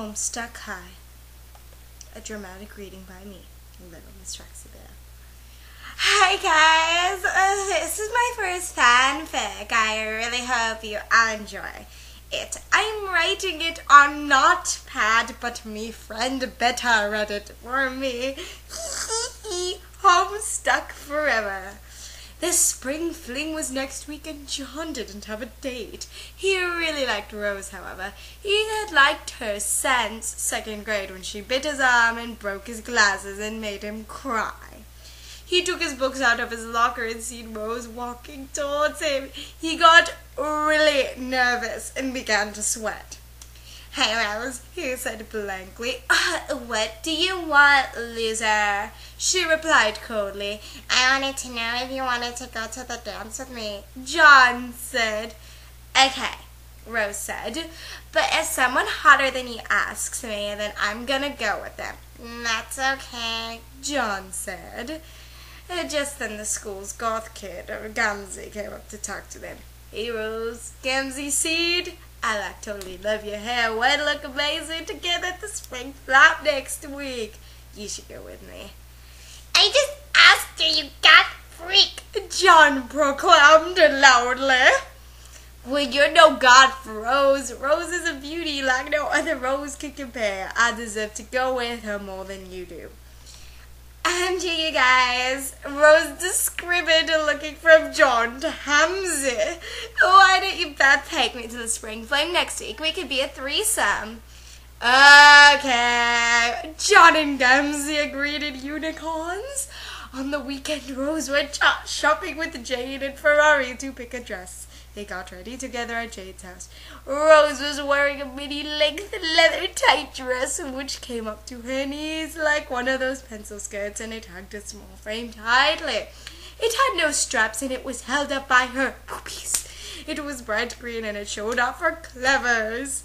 Homestuck High. A dramatic reading by me, Little Miss Bear. Hi guys, uh, this is my first fanfic. I really hope you enjoy it. I'm writing it on Notepad, but me friend Beta read it for me. Homestuck forever. This spring fling was next week and John didn't have a date. He really liked Rose, however. He had liked her since second grade when she bit his arm and broke his glasses and made him cry. He took his books out of his locker and seen Rose walking towards him. He got really nervous and began to sweat. Hey, Rose, he said blankly. Uh, what do you want, loser? She replied coldly. I wanted to know if you wanted to go to the dance with me. John said. Okay, Rose said. But if someone hotter than you asks me, then I'm gonna go with them. That's okay, John said. Uh, just then the school's goth kid, Gamzee, came up to talk to them. Hey, Rose, Gamzee Seed. I like totally love your hair. To look amazing together at the spring flop next week. You should go with me. I just asked you, you got freak. John proclaimed loudly. Well, you're no god for Rose. Rose is a beauty like no other Rose can compare. I deserve to go with her more than you do. And here you guys, Rose discriminated looking from John to Hamzy. Why don't you both take me to the spring fling next week? We could be a threesome. Okay. John and Gamzee agreed in unicorns. On the weekend, Rose went shopping with Jade and Ferrari to pick a dress. They got ready together at Jade's house. Rose was wearing a mini length leather tight dress which came up to her knees like one of those pencil skirts and it hugged a small frame tightly. It had no straps and it was held up by her boobies. It was bright green and it showed off her clevers.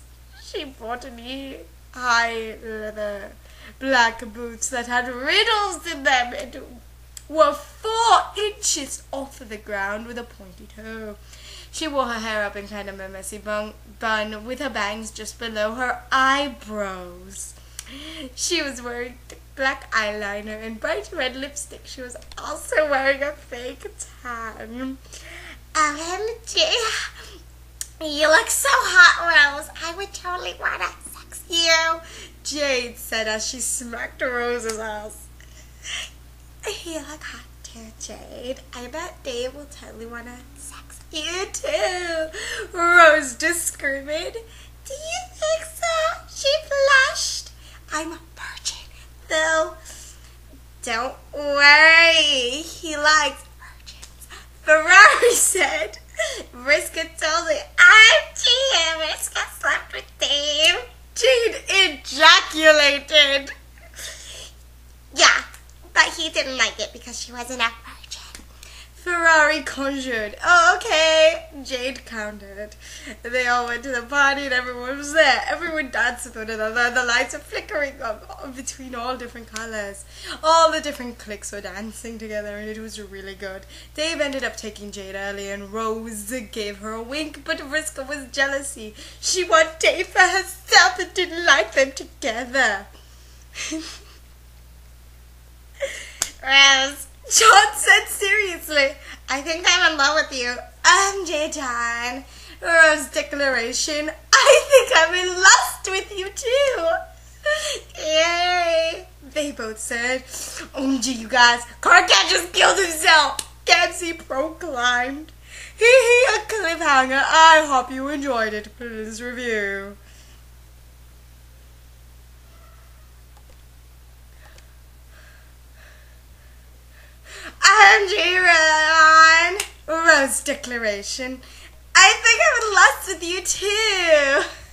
She bought me high leather black boots that had riddles in them and were four inches off the ground with a pointed toe. She wore her hair up in kind of a messy bun, bun with her bangs just below her eyebrows. She was wearing black eyeliner and bright red lipstick. She was also wearing a fake tan. Um, OMG, you look so hot, Rose. I would totally want to sex you. Jade said as she smacked Rose's ass. You look hot too, Jade. I bet Dave will totally want to sex you too, Rose discriminated. Do you think so? She blushed. I'm a virgin, though. Don't worry, he likes virgins. Ferrari said. Vriska told me, I'm Gia. Vriska slept with Dave. Jade ejaculated. Yeah, but he didn't like it because she wasn't a Ferrari conjured. Oh, okay. Jade counted. They all went to the party and everyone was there. Everyone danced with one another. The lights were flickering up between all different colors. All the different cliques were dancing together and it was really good. Dave ended up taking Jade early and Rose gave her a wink, but Vriska was jealousy. She wanted Dave for herself and didn't like them together. Rose John said seriously, I think I'm in love with you. I'm. Rose declaration, I think I'm in lust with you too. Yay! They both said, OMG, you guys, Karkat just killed himself. Gamzee proclaimed. Hee hee, a cliffhanger. I hope you enjoyed it. Please review. I'm Declaration. I think I would lust with you too.